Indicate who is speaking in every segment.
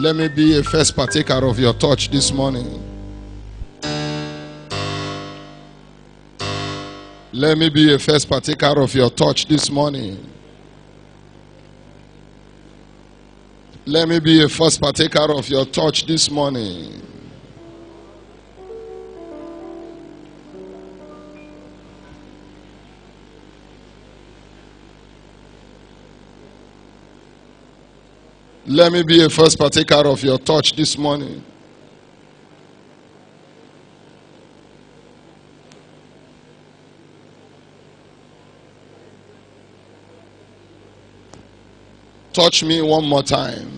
Speaker 1: Let me be a first partaker of your touch this morning. Let me be a first partaker of your touch this morning. Let me be a first partaker of your touch this morning. Let me be a first partaker of your touch this morning. Touch me one more time.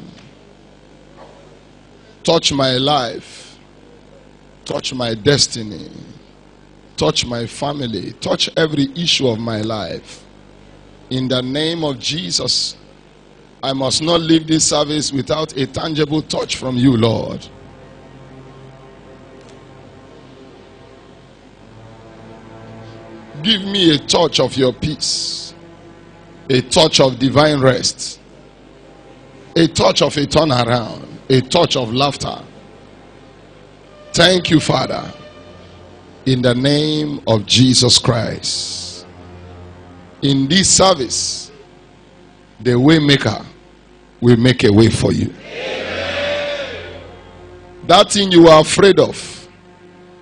Speaker 1: Touch my life. Touch my destiny. Touch my family. Touch every issue of my life. In the name of Jesus, I must not leave this service without a tangible touch from you, Lord. Give me a touch of your peace, a touch of divine rest, a touch of a turnaround, a touch of laughter. Thank you, Father, in the name of Jesus Christ. In this service, the waymaker will make a way for you. Amen. That thing you are afraid of,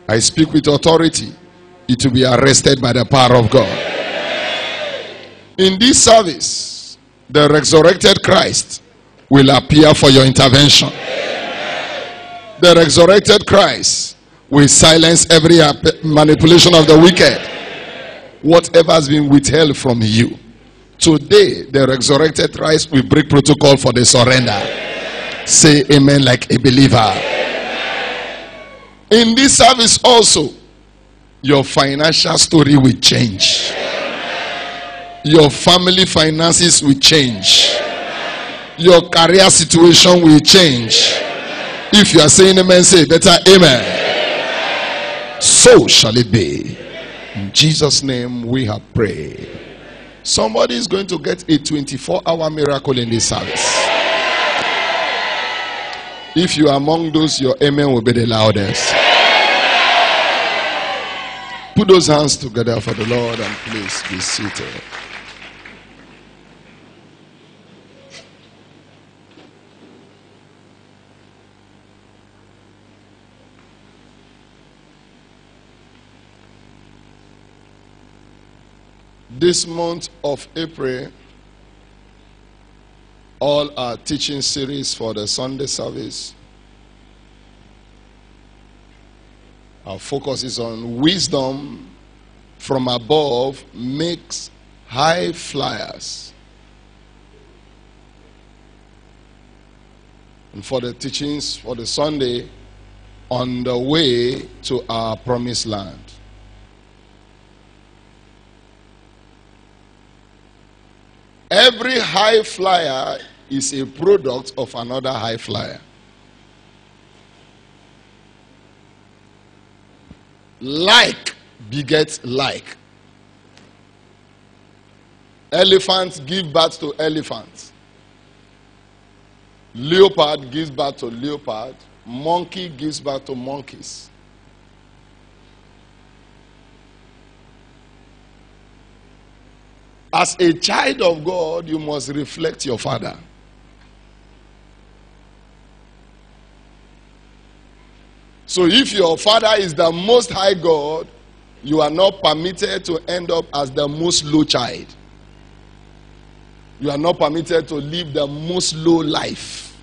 Speaker 1: I speak with authority, it will be arrested by the power of God. Amen. In this service, the resurrected Christ will appear for your intervention. Amen. The resurrected Christ will silence every manipulation of the wicked. Whatever has been withheld from you Today, the resurrected Christ will break protocol for the surrender. Say amen like a believer. Amen. In this service, also, your financial story will change. Amen. Your family finances will change. Your career situation will change. If you are saying amen, say better amen. So shall it be. In Jesus' name we have prayed. Somebody is going to get a 24 hour miracle in this service. If you are among those, your amen will be the loudest. Put those hands together for the Lord and please be seated. This month of April, all our teaching series for the Sunday service. Our focus is on wisdom from above makes high flyers. And for the teachings for the Sunday, on the way to our promised land. Every high flyer is a product of another high flyer. Like begets like. Elephants give birth to elephants. Leopard gives birth to leopard. Monkey gives birth to monkeys. As a child of God, you must reflect your father. So if your father is the most high God, you are not permitted to end up as the most low child. You are not permitted to live the most low life.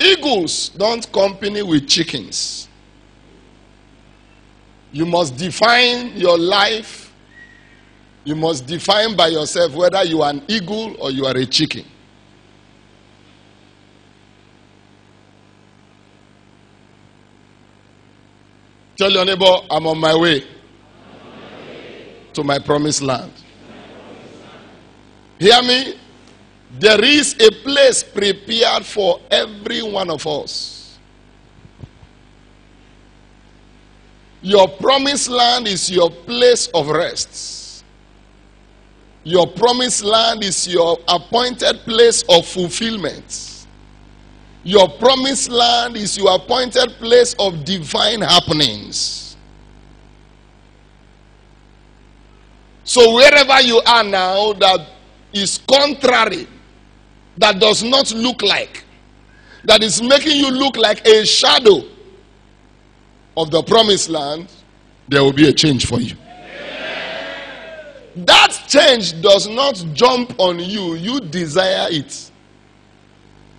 Speaker 1: Eagles don't company with chickens. You must define your life. You must define by yourself whether you are an eagle or you are a chicken. Tell your neighbor, I'm on my way, to my promised land. Hear me? There is a place prepared for every one of us. Your promised land is your place of rest. Your promised land is your appointed place of fulfillment. Your promised land is your appointed place of divine happenings. So, wherever you are now that is contrary, that does not look like, that is making you look like a shadow of the promised land, there will be a change for you. That change does not jump on you, you desire it.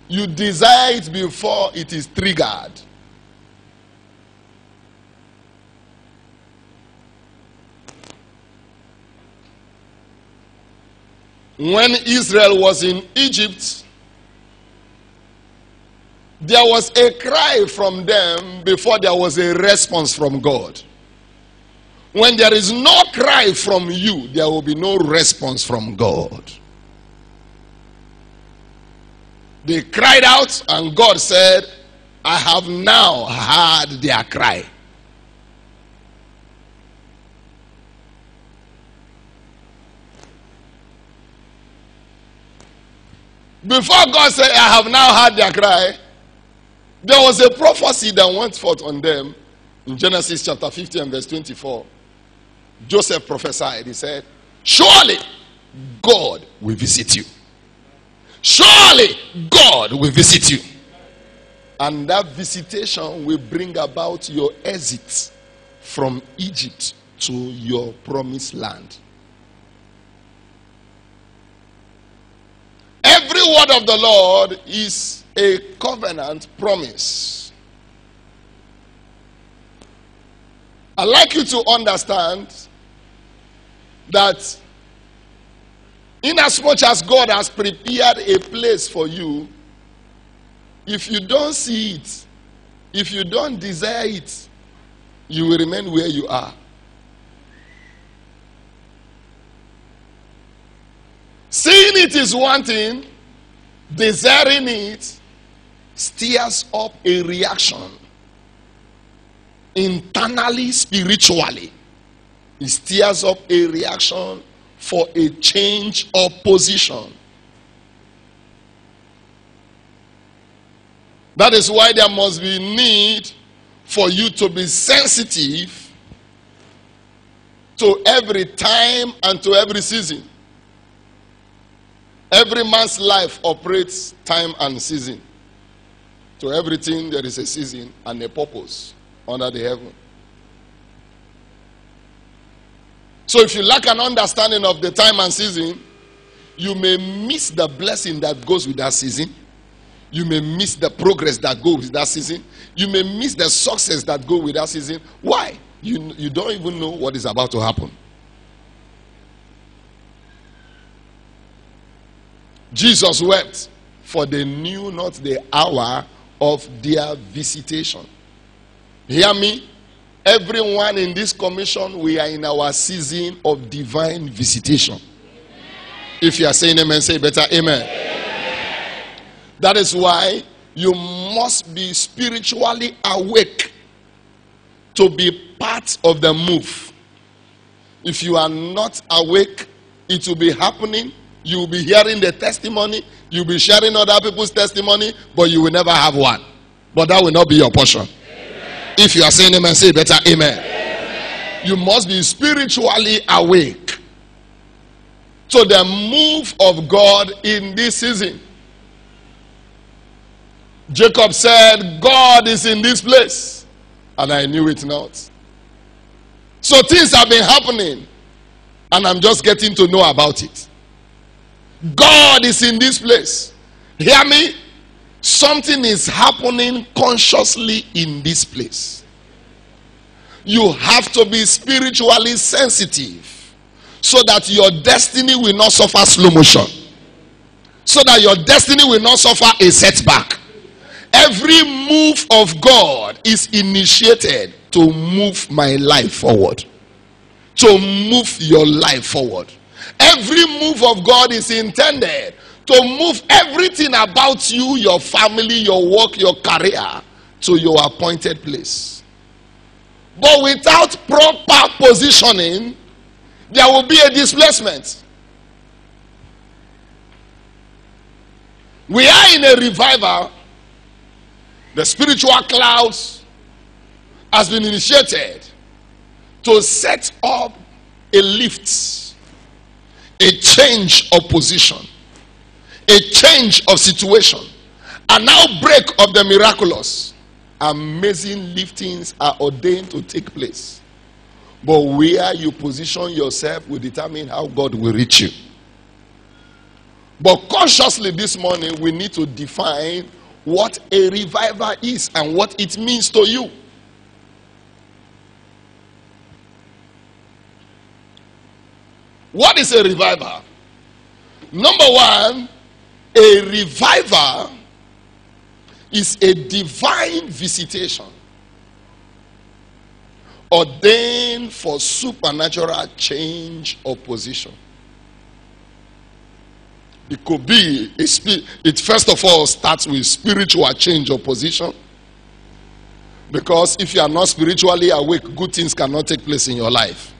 Speaker 1: You desire it before it is triggered. When Israel was in Egypt, there was a cry from them before there was a response from God. When there is no cry from you, there will be no response from God. They cried out, and God said, I have now heard their cry. Before God said, I have now heard their cry, there was a prophecy that went forth on them in Genesis chapter 50 and verse 24. Joseph prophesied, he said, Surely God will visit you. Surely God will visit you. And that visitation will bring about your exit from Egypt to your promised land. Every word of the Lord is a covenant promise. I'd like you to understand that inasmuch as God has prepared a place for you, if you don't see it, if you don't desire it, you will remain where you are. Seeing it is one thing, desiring it stirs up a reaction internally, spiritually. It stirs up a reaction for a change of position. That is why there must be need for you to be sensitive to every time and to every season. Every man's life operates time and season. To everything, there is a season and a purpose under the heaven. So if you lack an understanding of the time and season, you may miss the blessing that goes with that season. You may miss the progress that goes with that season. You may miss the success that goes with that season. Why? You, you don't even know what is about to happen. Jesus wept, for they knew not the hour of their visitation. Hear me? Everyone in this commission, we are in our season of divine visitation. If you are saying amen, say better amen. amen. That is why you must be spiritually awake to be part of the move. If you are not awake, it will be happening. You will be hearing the testimony, you'll be sharing other people's testimony, but you will never have one. But that will not be your portion. If you are saying amen, say better amen. amen. You must be spiritually awake to the move of God in this season. Jacob said, God is in this place. And I knew it not. So things have been happening. And I'm just getting to know about it. God is in this place. Hear me? Something is happening consciously in this place. You have to be spiritually sensitive so that your destiny will not suffer slow motion. So that your destiny will not suffer a setback. Every move of God is initiated to move my life forward. To move your life forward. Every move of God is intended to move everything about you, your family, your work, your career to your appointed place. But without proper positioning, there will be a displacement. We are in a revival. The spiritual clouds has been initiated to set up a lift a change of position, a change of situation, an outbreak of the miraculous. Amazing liftings are ordained to take place. But where you position yourself will determine how God will reach you. But consciously this morning, we need to define what a revival is and what it means to you. What is a revival? Number one, a revival is a divine visitation ordained for supernatural change of position. It could be, it first of all starts with spiritual change of position. Because if you are not spiritually awake, good things cannot take place in your life.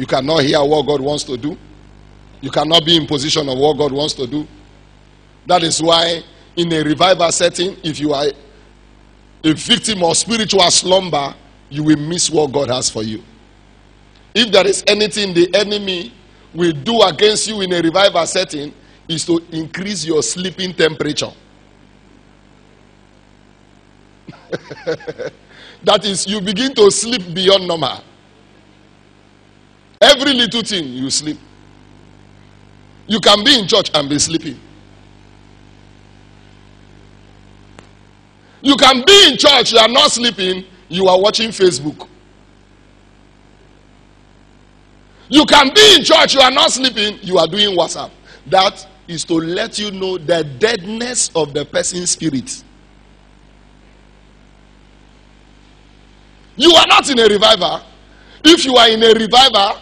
Speaker 1: You cannot hear what God wants to do. You cannot be in position of what God wants to do. That is why, in a revival setting, if you are a victim of spiritual slumber, you will miss what God has for you. If there is anything the enemy will do against you in a revival setting, is to increase your sleeping temperature. that is, you begin to sleep beyond normal. Every little thing you sleep. You can be in church and be sleeping. You can be in church, you are not sleeping, you are watching Facebook. You can be in church, you are not sleeping, you are doing WhatsApp. That is to let you know the deadness of the person's spirit. You are not in a revival. If you are in a revival,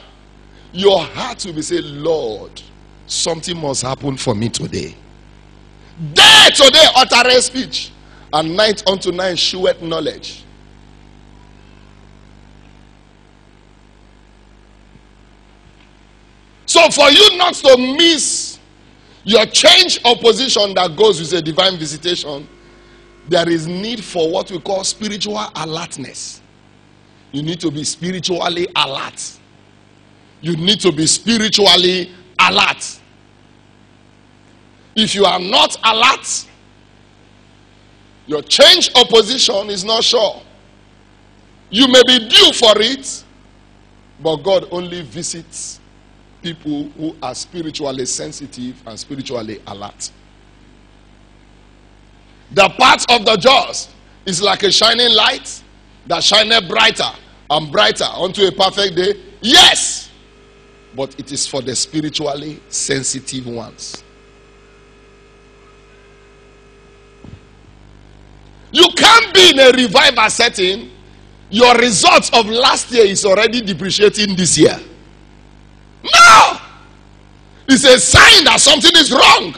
Speaker 1: your heart will be saying, Lord, something must happen for me today. Day today uttereth speech, and night unto night sheweth knowledge. So for you not to miss your change of position that goes with a divine visitation, there is need for what we call spiritual alertness. You need to be spiritually alert. You need to be spiritually alert. If you are not alert, your change of position is not sure. You may be due for it, but God only visits people who are spiritually sensitive and spiritually alert. The path of the just is like a shining light that shineth brighter and brighter unto a perfect day. Yes, but it is for the spiritually sensitive ones. You can't be in a revival setting. Your results of last year is already depreciating this year. No! It's a sign that something is wrong.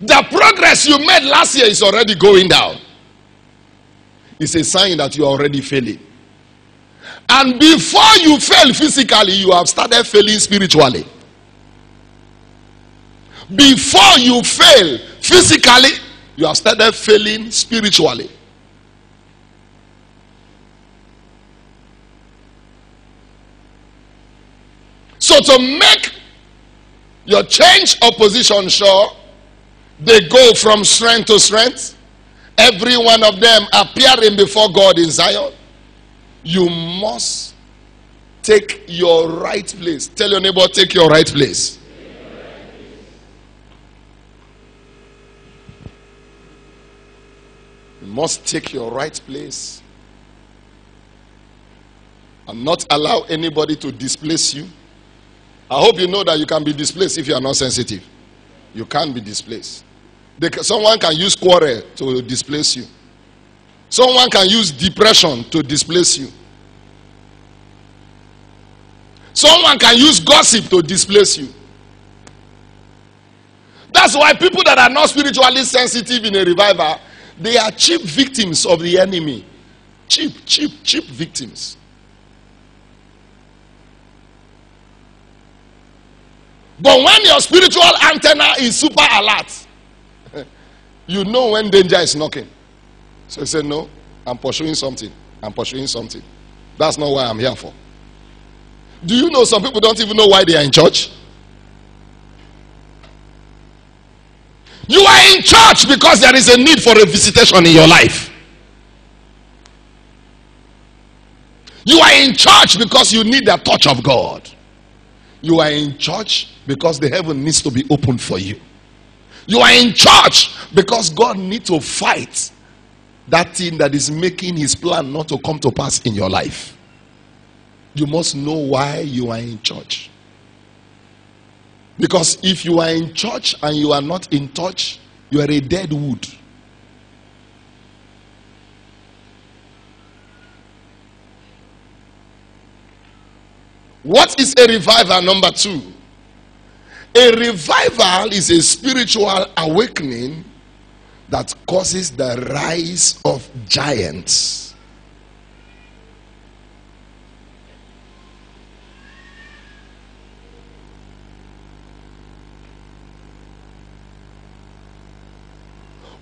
Speaker 1: The progress you made last year is already going down. It's a sign that you are already failing. And before you fail physically, you have started failing spiritually. Before you fail physically, you have started failing spiritually. So to make your change of position sure, they go from strength to strength. Every one of them appearing before God in Zion. You must take your right place. Tell your neighbor, take your right place. You must take your right place and not allow anybody to displace you. I hope you know that you can be displaced if you are not sensitive. You can't be displaced. They, someone can use quarrel to displace you. Someone can use depression to displace you. Someone can use gossip to displace you. That's why people that are not spiritually sensitive in a revival, they are cheap victims of the enemy. Cheap, cheap, cheap victims. But when your spiritual antenna is super alert, you know when danger is knocking. So he said, No, I'm pursuing something. I'm pursuing something. That's not why I'm here for. Do you know some people don't even know why they are in church? You are in church because there is a need for a visitation in your life. You are in church because you need the touch of God. You are in church because the heaven needs to be opened for you. You are in church because God needs to fight that thing that is making his plan not to come to pass in your life. You must know why you are in church. Because if you are in church and you are not in touch, you are a dead wood. What is a revival? Number two. A revival is a spiritual awakening that causes the rise of giants.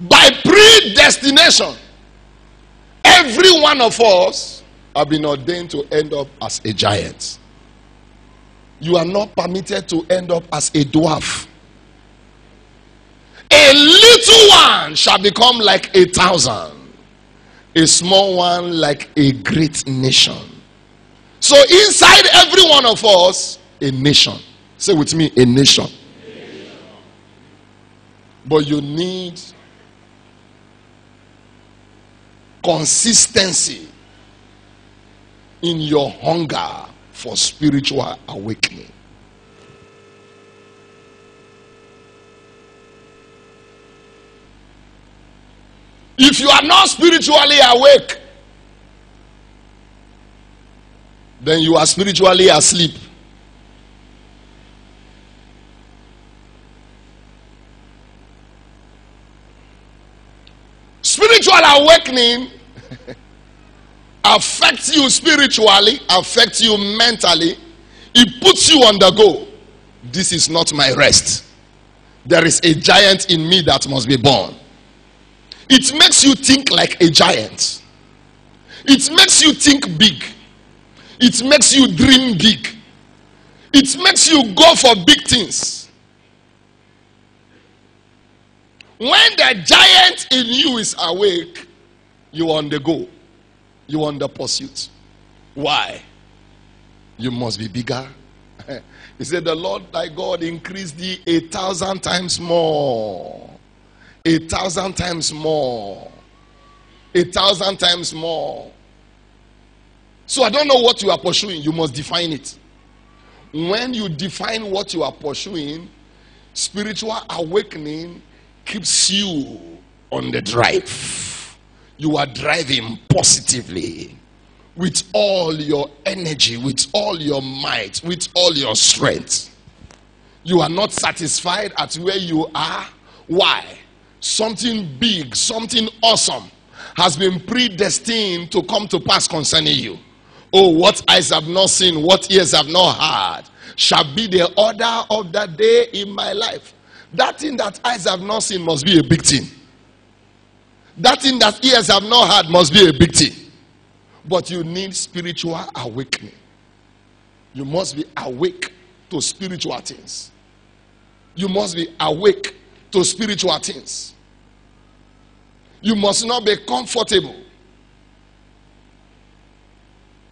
Speaker 1: By predestination, every one of us have been ordained to end up as a giant. You are not permitted to end up as a dwarf. A little one shall become like a thousand, a small one like a great nation. So, inside every one of us, a nation. Say with me, a nation. But you need consistency in your hunger for spiritual awakening. If you are not spiritually awake, then you are spiritually asleep. Spiritual awakening affects you spiritually, affects you mentally. It puts you on the go. This is not my rest. There is a giant in me that must be born. It makes you think like a giant. It makes you think big. It makes you dream big. It makes you go for big things. When the giant in you is awake, you are on the go. You on the pursuit. Why? You must be bigger. he said, The Lord thy God increased thee a thousand times more a thousand times more. A thousand times more. So I don't know what you are pursuing. You must define it. When you define what you are pursuing, spiritual awakening keeps you on the drive. You are driving positively with all your energy, with all your might, with all your strength. You are not satisfied at where you are. Why? something big, something awesome has been predestined to come to pass concerning you. Oh, what eyes have not seen, what ears have not heard, shall be the order of that day in my life. That thing that eyes have not seen must be a big thing. That thing that ears have not heard must be a big thing. But you need spiritual awakening. You must be awake to spiritual things. You must be awake to spiritual things. You must not be comfortable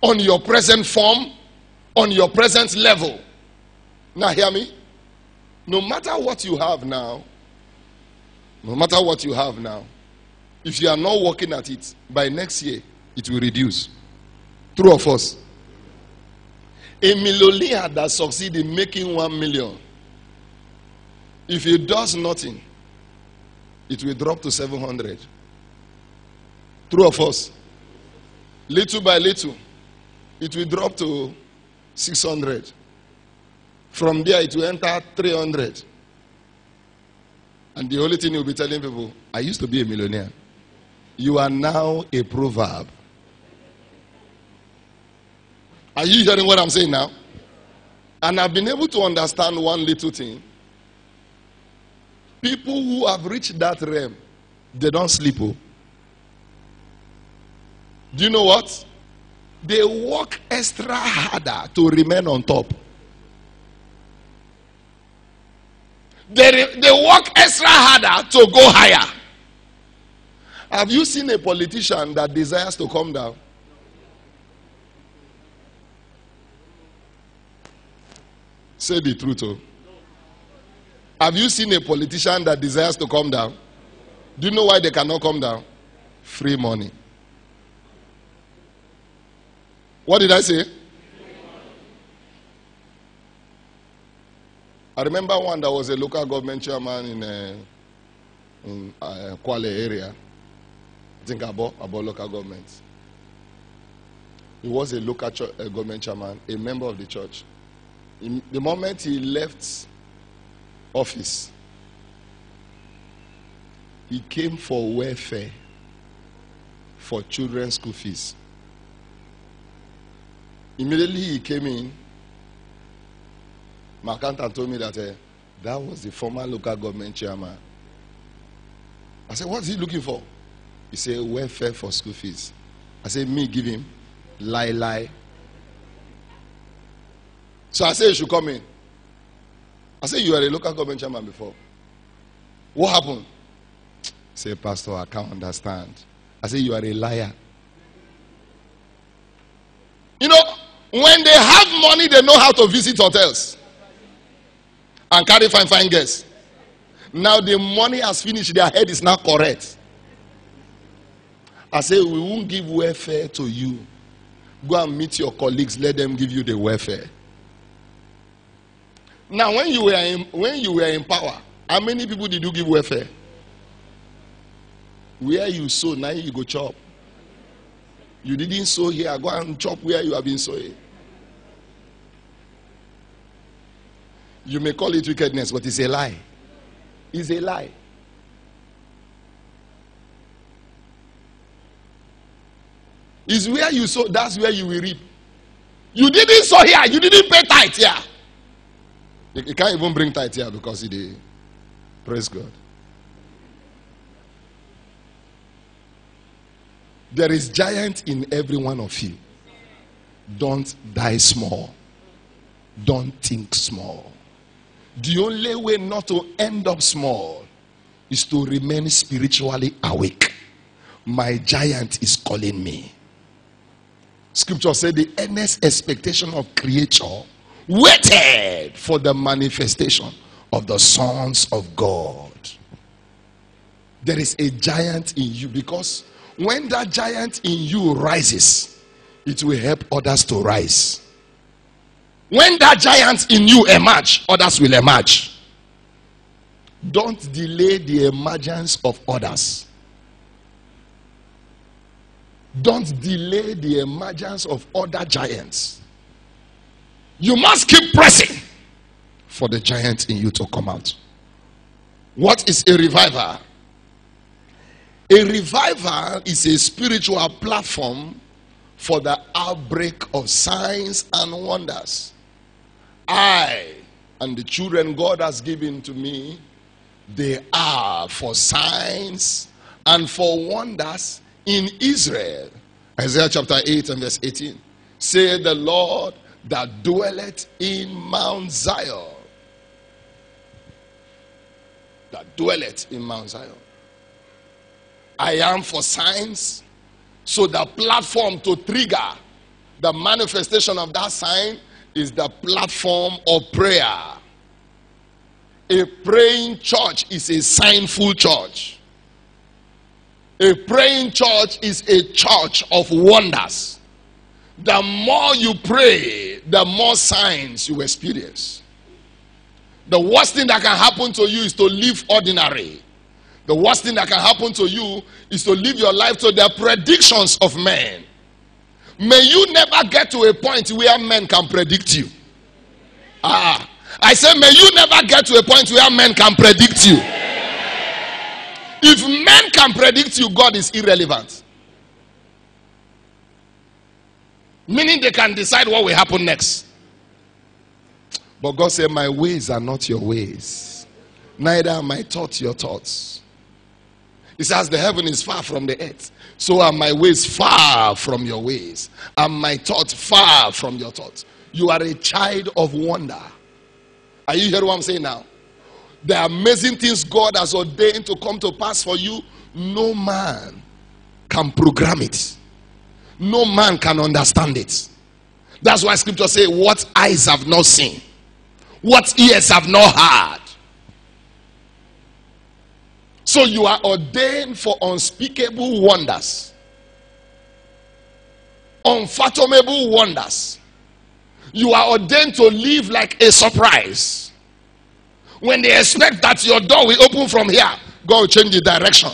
Speaker 1: on your present form, on your present level. Now, hear me. No matter what you have now, no matter what you have now, if you are not working at it, by next year, it will reduce. True of us. A millionaire that succeeds in making one million, if he does nothing, it will drop to 700. True of us. Little by little, it will drop to 600. From there, it will enter 300. And the only thing you'll be telling people, I used to be a millionaire. You are now a proverb. Are you hearing what I'm saying now? And I've been able to understand one little thing. People who have reached that realm, they don't sleep. Oh. Do you know what? They work extra harder to remain on top. They, they work extra harder to go higher. Have you seen a politician that desires to come down? Say the truth. Oh. Have you seen a politician that desires to come down? Do you know why they cannot come down? Free money. What did I say? I remember one that was a local government chairman in, uh, in uh, Kwale area. Think about, about local government. He was a local ch- uh, government chairman, a member of the church. In the moment he left office, he came for welfare for children's school fees. Immediately he came in, my accountant told me that uh, that was the former local government chairman. I said, What's he looking for? He said, Welfare for school fees. I said, Me, give him. Lie, lie. So I said, You should come in. I said, You were a local government chairman before. What happened? Say, Pastor, I can't understand. I said, You are a liar. You know, when they have money, they know how to visit hotels and carry fine, fine girls. Now the money has finished, their head is now correct. I say, We won't give welfare to you. Go and meet your colleagues, let them give you the welfare. Now, when you were in, when you were in power, how many people did you give welfare? Where you sow, now you go chop. You didn't sow here, go and chop where you have been sowing. You may call it wickedness, but it's a lie. It's a lie. It's where you sow, that's where you will reap. You didn't sow here, you didn't pay tithe here. You can't even bring tithe here because he. Praise God. There is giant in every one of you. Don't die small. Don't think small. The only way not to end up small is to remain spiritually awake. My giant is calling me. Scripture said the earnest expectation of creature waited for the manifestation of the sons of God. There is a giant in you because when that giant in you rises, it will help others to rise. When that giant in you emerge, others will emerge. Don't delay the emergence of others. Don't delay the emergence of other giants. You must keep pressing for the giant in you to come out. What is a revival? A revival is a spiritual platform for the outbreak of signs and wonders. I and the children God has given to me, they are for signs and for wonders in Israel. Isaiah chapter 8 and verse 18. Say the Lord that dwelleth in Mount Zion. That dwelleth in Mount Zion. I am for signs. So the platform to trigger the manifestation of that sign is the platform of prayer. A praying church is a signful church. A praying church is a church of wonders. The more you pray, the more signs you experience. The worst thing that can happen to you is to live ordinary. The worst thing that can happen to you is to live your life to the predictions of men. May you never get to a point where men can predict you. Ah, I say, may you never get to a point where men can predict you. If men can predict you, God is irrelevant. Meaning they can decide what will happen next. But God said, My ways are not your ways, neither are my thoughts your thoughts. He says, The heaven is far from the earth. So are my ways far from your ways, and my thoughts far from your thoughts. You are a child of wonder. Are you hearing what I'm saying now? The amazing things God has ordained to come to pass for you, no man can program it. No man can understand it. That's why scripture say, What eyes have not seen, what ears have not heard. So you are ordained for unspeakable wonders, unfathomable wonders. You are ordained to live like a surprise. When they expect that your door will open from here, God will change the direction.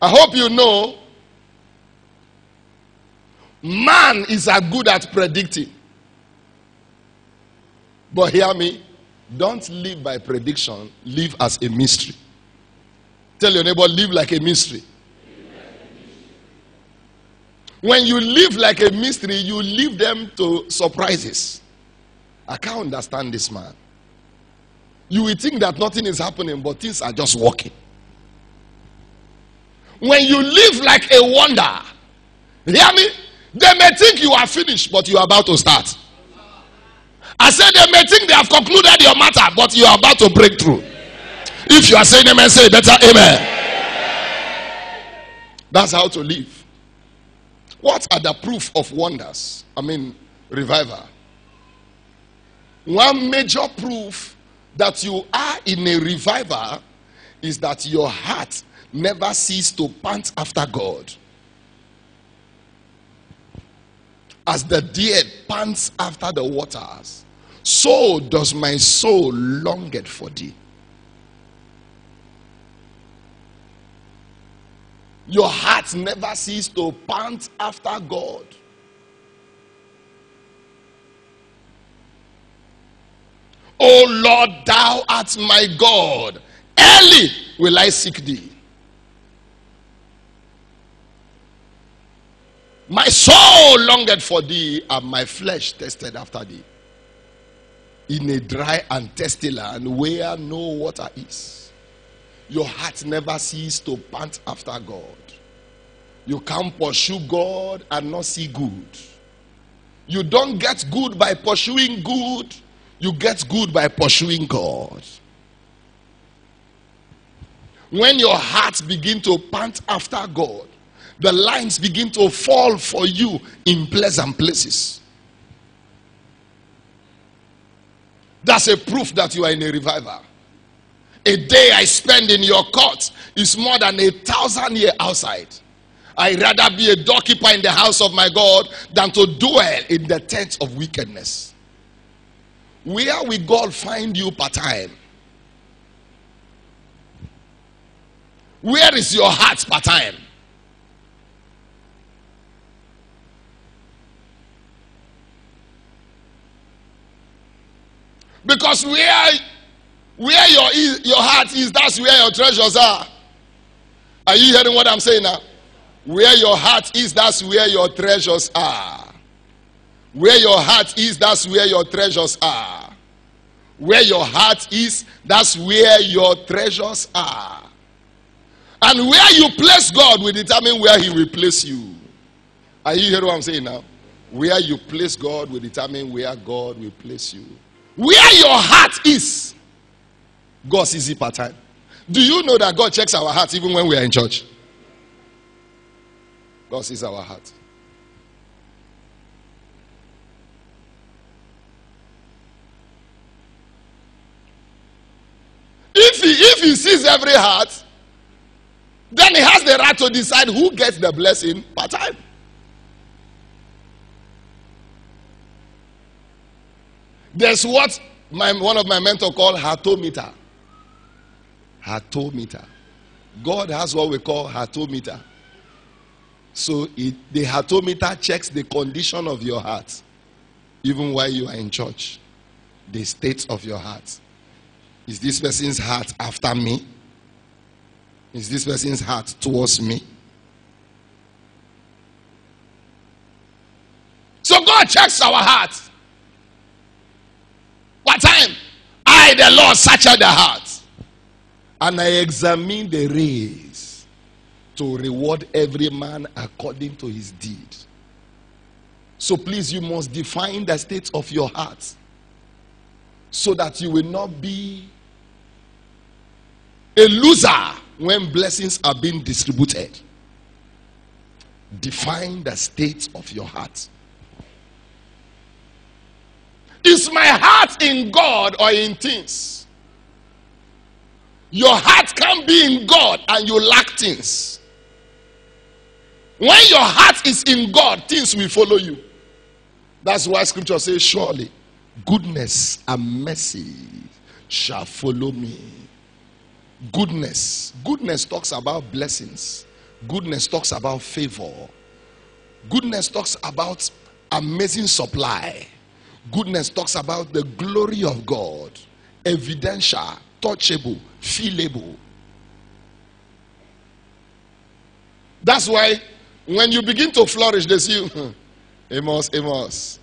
Speaker 1: I hope you know man is as good at predicting. But hear me, don't live by prediction, live as a mystery. Tell your neighbor, live like a mystery. When you live like a mystery, you leave them to surprises. I can't understand this man. You will think that nothing is happening, but things are just working. When you live like a wonder, hear me? They may think you are finished, but you are about to start. I said they may think they have concluded your matter, but you are about to break through. If you are saying amen, say better amen. That's how to live. What are the proof of wonders? I mean, revival. One major proof that you are in a revival is that your heart never ceases to pant after God. As the deer pants after the waters, so does my soul longed for thee. Your heart never ceases to pant after God. O Lord, thou art my God. Early will I seek thee. My soul longed for thee, and my flesh tested after thee. In a dry and thirsty land where no water is, your heart never ceases to pant after God. You can't pursue God and not see good. You don't get good by pursuing good, you get good by pursuing God. When your heart begin to pant after God, the lines begin to fall for you in pleasant places. That's a proof that you are in a revival. A day I spend in your court is more than a thousand years outside. i rather be a doorkeeper in the house of my God than to dwell in the tents of wickedness. Where will God find you part time? Where is your heart part time? Because where, where your, your heart is, that's where your treasures are. Are you hearing what I'm saying now? Where your heart is, that's where your treasures are. Where your heart is, that's where your treasures are. Where your heart is, that's where your treasures are. And where you place God will determine where He will place you. Are you hearing what I'm saying now? Where you place God will determine where God will place you. Where your heart is, God sees it part time. Do you know that God checks our hearts even when we are in church? God sees our heart. If he, if he sees every heart, then he has the right to decide who gets the blessing part time. There's what my, one of my mentors called hatometer. Hatometer. God has what we call hatometer. So it, the hatometer checks the condition of your heart, even while you are in church. The state of your heart. Is this person's heart after me? Is this person's heart towards me? So God checks our hearts. What time? I, the Lord, search out the heart. And I examine the race to reward every man according to his deed. So please, you must define the state of your heart so that you will not be a loser when blessings are being distributed. Define the state of your heart. Is my heart in God or in things? Your heart can be in God and you lack things. When your heart is in God, things will follow you. That's why scripture says, Surely goodness and mercy shall follow me. Goodness. Goodness talks about blessings. Goodness talks about favor. Goodness talks about amazing supply. Goodness talks about the glory of God, evidential, touchable, feelable. That's why when you begin to flourish, they see you. Hmm, Amos, Amos,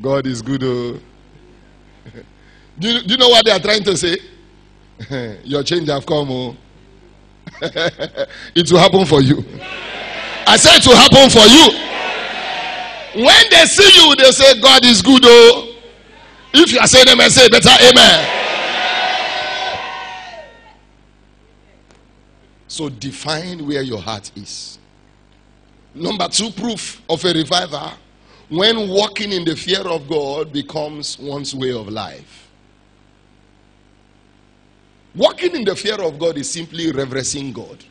Speaker 1: God is good. Oh. do, you, do you know what they are trying to say? Your change have come. Oh. it will happen for you. I said it will happen for you. When they see you, they say, God is good. Oh, if you are saying amen, say better amen. So define where your heart is. Number two, proof of a reviver when walking in the fear of God becomes one's way of life. Walking in the fear of God is simply reverencing God.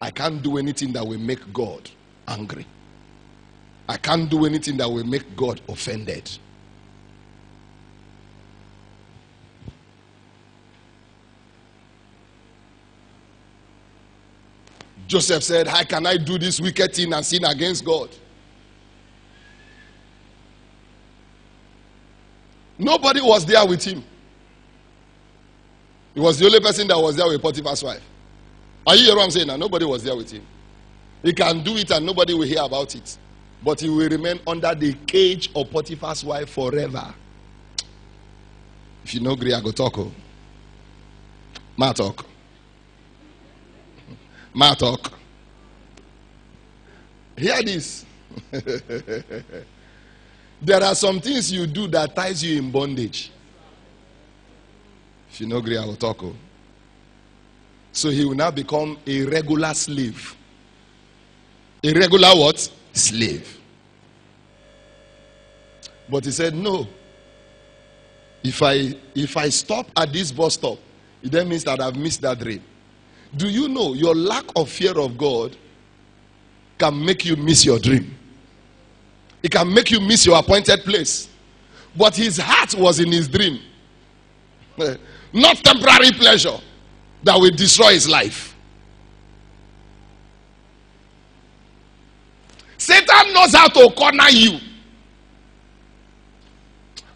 Speaker 1: I can't do anything that will make God angry. I can't do anything that will make God offended. Joseph said, How can I do this wicked thing and sin against God? Nobody was there with him. He was the only person that was there with Potiphar's wife. Are you hearing what I'm saying now? Nobody was there with him. He can do it and nobody will hear about it. But he will remain under the cage of Potiphar's wife forever. If you know Greek, I go talk. Oh. Ma talk. Ma talk. Hear this. there are some things you do that ties you in bondage. If you know Greek, I will talk. Oh. So he will now become a regular slave. A regular what? slave. But he said, No. If I if I stop at this bus stop, it then means that I've missed that dream. Do you know your lack of fear of God can make you miss your dream? It can make you miss your appointed place. But his heart was in his dream. Not temporary pleasure that will destroy his life. Satan knows how to corner you.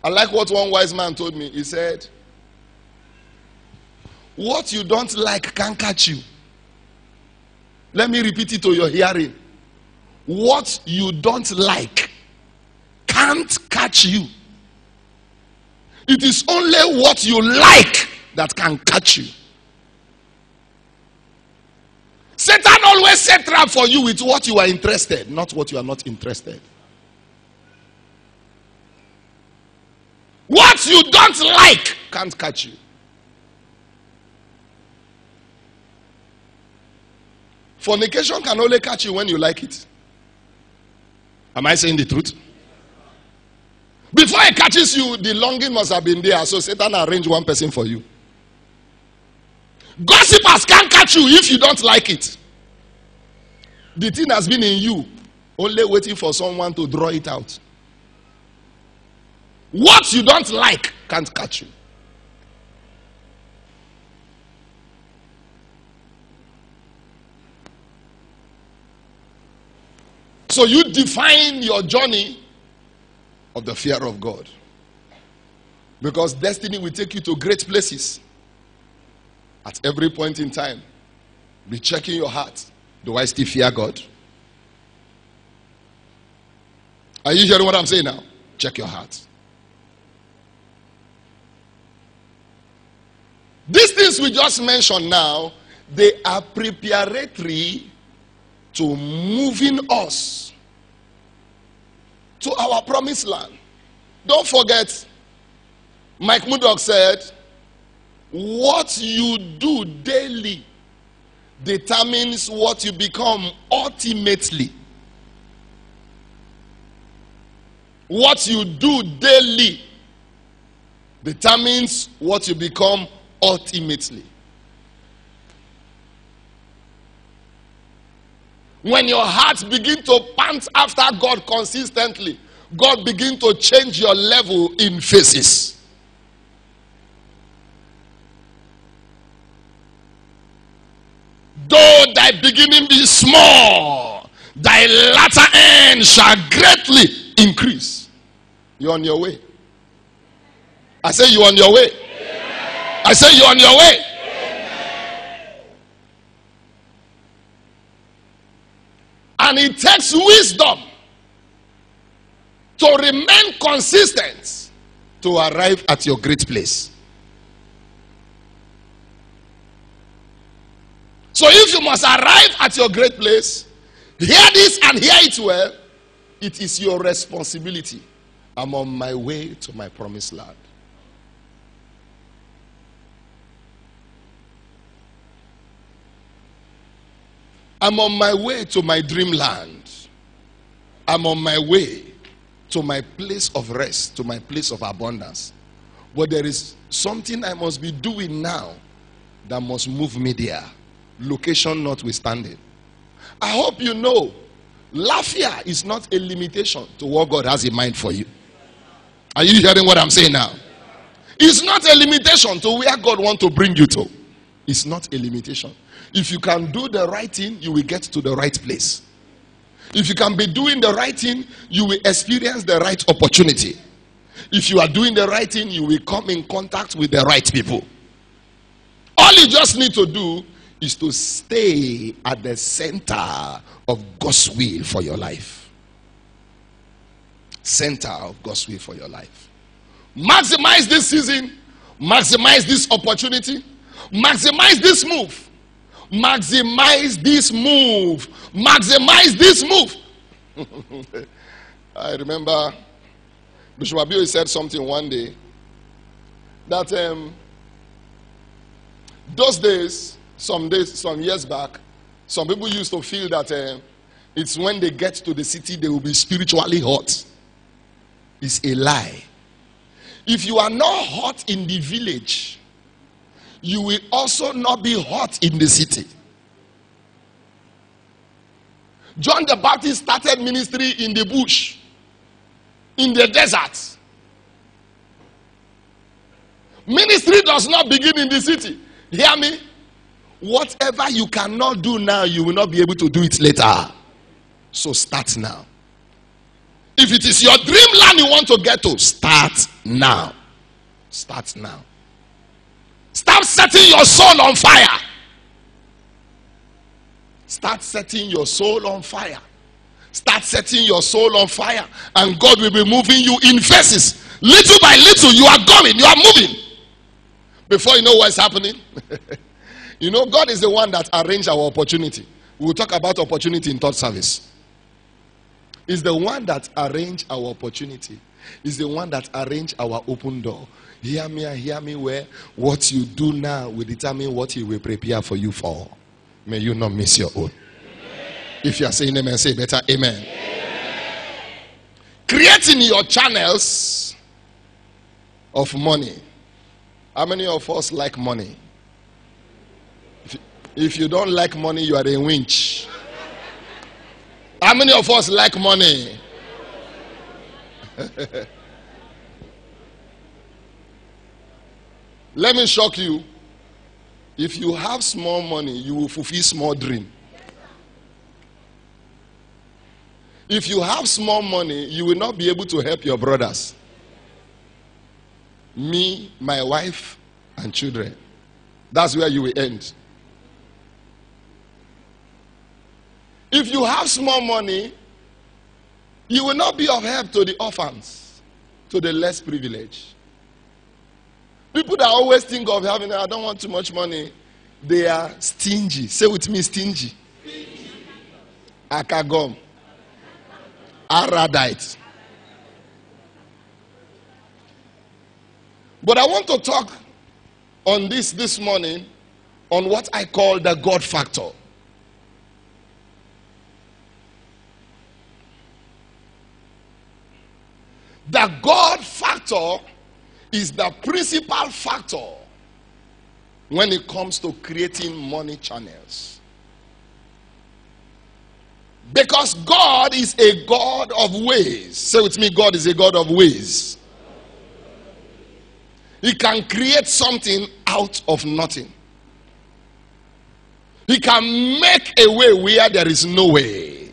Speaker 1: I like what one wise man told me. He said, What you don't like can catch you. Let me repeat it to your hearing. What you don't like can't catch you. It is only what you like that can catch you. Satan always set trap for you with what you are interested, not what you are not interested. What you don't like can't catch you. Fornication can only catch you when you like it. Am I saying the truth? Before it catches you, the longing must have been there. So Satan arranged one person for you. Gossipers can't catch you if you don't like it. The thing has been in you, only waiting for someone to draw it out. What you don't like can't catch you. So you define your journey of the fear of God. Because destiny will take you to great places at every point in time. Be checking your heart. Do I still fear God? Are you hearing what I'm saying now? Check your heart. These things we just mentioned now, they are preparatory to moving us to our promised land. Don't forget, Mike Murdock said, What you do daily determines what you become ultimately. What you do daily determines what you become ultimately. When your heart begin to pant after God consistently, God begin to change your level in phases. Though thy beginning be small, thy latter end shall greatly increase. You're on your way. I say you're on your way. I say you're on your way. And it takes wisdom to remain consistent to arrive at your great place. So if you must arrive at your great place, hear this and hear it well. It is your responsibility. I'm on my way to my promised land. I'm on my way to my dreamland. I'm on my way to my place of rest, to my place of abundance. But there is something I must be doing now that must move me there, location notwithstanding. I hope you know Lafia is not a limitation to what God has in mind for you. Are you hearing what I'm saying now? It's not a limitation to where God wants to bring you to. It's not a limitation. If you can do the right thing, you will get to the right place. If you can be doing the right thing, you will experience the right opportunity. If you are doing the right thing, you will come in contact with the right people. All you just need to do is to stay at the center of God's will for your life. Center of God's will for your life. Maximize this season, maximize this opportunity, maximize this move Maximize this move. Maximize this move. I remember Bishop Abioye said something one day that um, those days, some days, some years back, some people used to feel that uh, it's when they get to the city they will be spiritually hot. It's a lie. If you are not hot in the village, you will also not be hot in the city. John the Baptist started ministry in the bush, in the desert. Ministry does not begin in the city. Hear me? Whatever you cannot do now, you will not be able to do it later. So start now. If it is your dreamland you want to get to, start now. Start now. Start setting your soul on fire. Start setting your soul on fire. Start setting your soul on fire, and God will be moving you in phases. Little by little, you are going, you are moving. Before you know what's happening, you know, God is the one that arranged our opportunity. We will talk about opportunity in third service. Is the one that arranged our opportunity. Is the one that arranged our open door. Hear me and hear me where what you do now will determine what he will prepare for you for. May you not miss your own. Amen. If you are saying amen, say better amen. amen. Creating your channels of money. How many of us like money? If, if you don't like money, you are a winch. How many of us like money? Let me shock you. If you have small money, you will fulfill small dream. If you have small money, you will not be able to help your brothers. Me, my wife, and children. That's where you will end. If you have small money, you will not be of help to the orphans, to the less privileged. People that always think of having, I don't want too much money, they are stingy. Say with me, stingy. Akagom. Aradite. But I want to talk on this this morning on what I call the God factor. The God factor is the principal factor when it comes to creating money channels. Because God is a God of ways. Say with me, God is a God of ways. He can create something out of nothing. He can make a way where there is no way.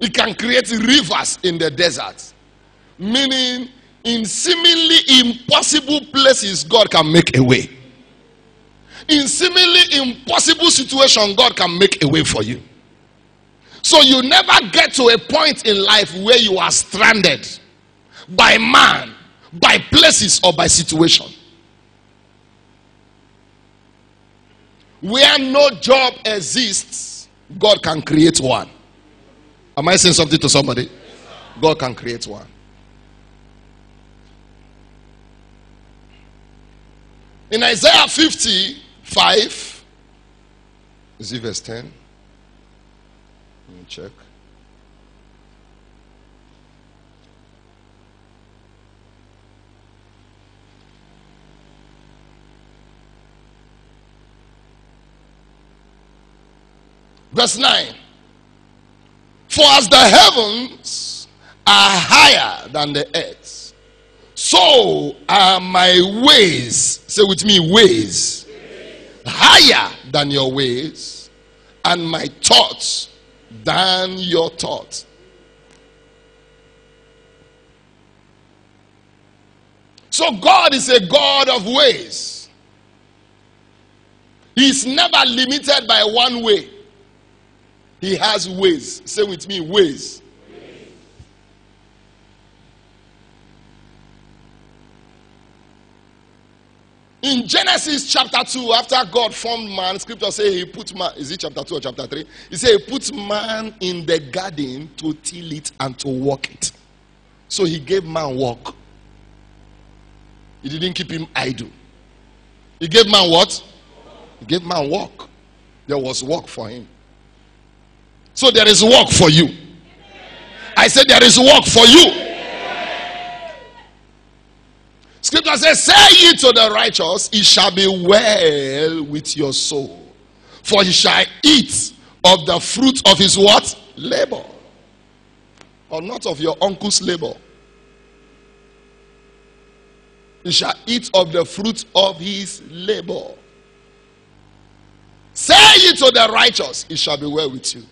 Speaker 1: He can create rivers in the desert. Meaning, in seemingly impossible places, God can make a way. In seemingly impossible situation, God can make a way for you. So you never get to a point in life where you are stranded by man, by places, or by situation. Where no job exists, God can create one. Am I saying something to somebody? God can create one. In Isaiah 55, is it verse 10? Let me check. Verse 9. For as the heavens are higher than the earth, so are my ways. Say with me, ways. Higher than your ways, and my thoughts than your thoughts. So God is a God of ways. He's never limited by one way. He has ways. Say with me, ways. In Genesis chapter 2, after God formed man, scripture say he put man, is it chapter 2 or chapter 3? He said he put man in the garden to till it and to walk it. So he gave man work. He didn't keep him idle. He gave man what? He gave man work. There was work for him. So there is work for you. I said there is work for you. Scripture says, Say ye to the righteous, it shall be well with your soul. For he shall eat of the fruit of his what? Labor. Or not of your uncle's labor. He shall eat of the fruit of his labor. Say ye to the righteous, it shall be well with you.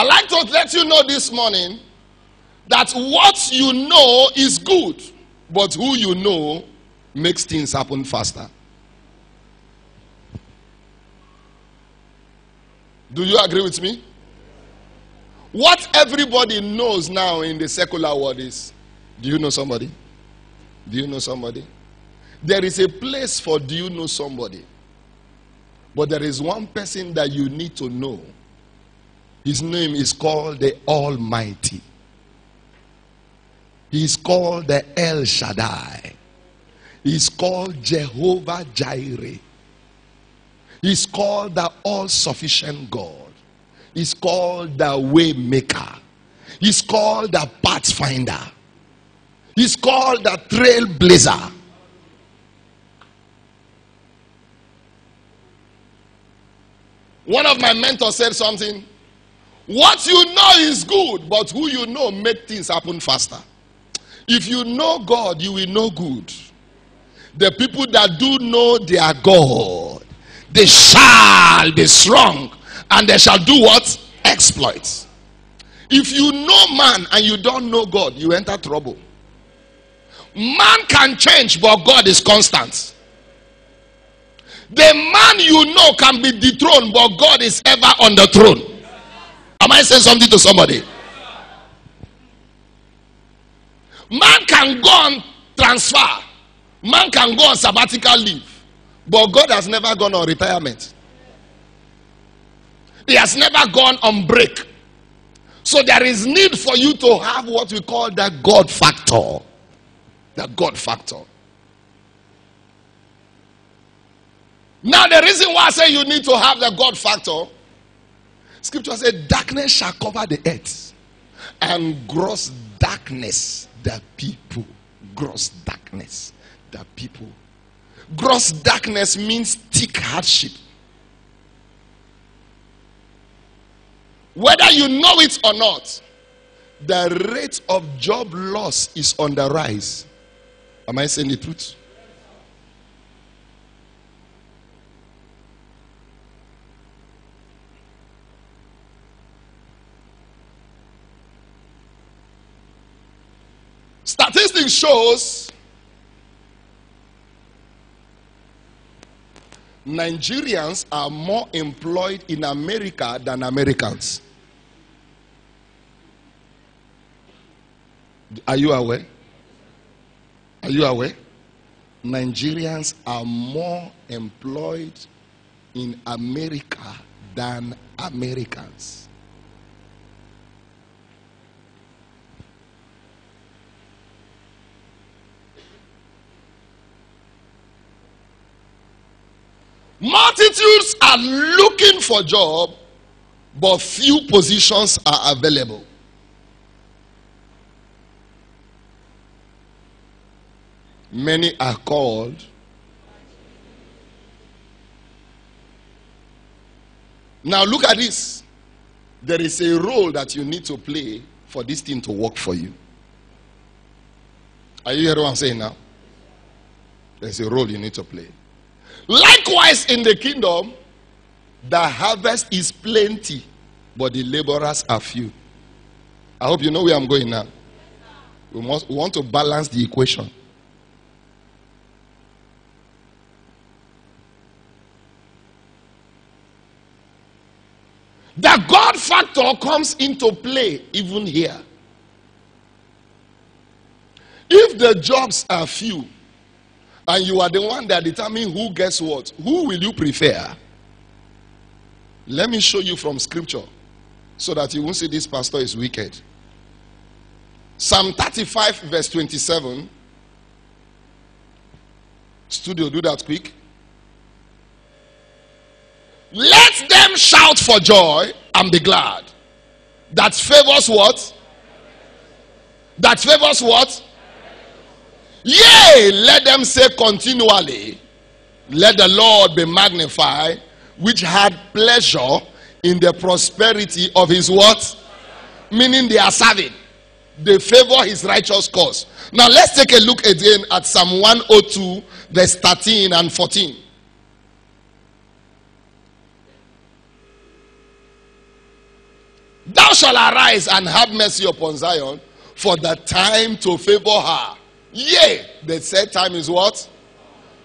Speaker 1: I like to let you know this morning that what you know is good, but who you know makes things happen faster. Do you agree with me? What everybody knows now in the secular world is do you know somebody? Do you know somebody? There is a place for do you know somebody? But there is one person that you need to know his name is called the Almighty. He is called the El Shaddai. He is called Jehovah Jireh. He is called the all sufficient God. He is called the Waymaker. He is called the Pathfinder. He is called the Trailblazer. One of my mentors said something what you know is good, but who you know make things happen faster. If you know God, you will know good. The people that do know their God, they shall be strong and they shall do what? Exploits. If you know man and you don't know God, you enter trouble. Man can change, but God is constant. The man you know can be dethroned, but God is ever on the throne. Am I saying something to somebody? Man can go on transfer. Man can go on sabbatical leave. But God has never gone on retirement. He has never gone on break. So there is need for you to have what we call the God factor. The God factor. Now, the reason why I say you need to have the God factor, scripture said, darkness shall cover the earth, and gross darkness the people. Gross darkness the people. Gross darkness means thick hardship. Whether you know it or not, the rate of job loss is on the rise. Am I saying the truth? Statistics shows Nigerians are more employed in America than Americans. Are you aware? Are you aware? Nigerians are more employed in America than Americans. Multitudes are looking for job, but few positions are available. Many are called. Now look at this. There is a role that you need to play for this thing to work for you. Are you hearing what I'm saying now? There's a role you need to play. Likewise, in the kingdom, the harvest is plenty, but the laborers are few. I hope you know where I'm going now. We, must, we want to balance the equation. The God factor comes into play even here. If the jobs are few, and you are the one that determine who gets what, who will you prefer? Let me show you from scripture so that you won't say this pastor is wicked. Psalm 35, verse 27. Studio, do that quick. Let them shout for joy and be glad. That favors what? That favors what? Yea, let them say continually, Let the Lord be magnified, which had pleasure in the prosperity of his what? Meaning they are serving. They favor his righteous cause. Now let's take a look again at Psalm 102, verse 13 and 14. Thou shalt arise and have mercy upon Zion, for the time to favor her Yea, the said time is what?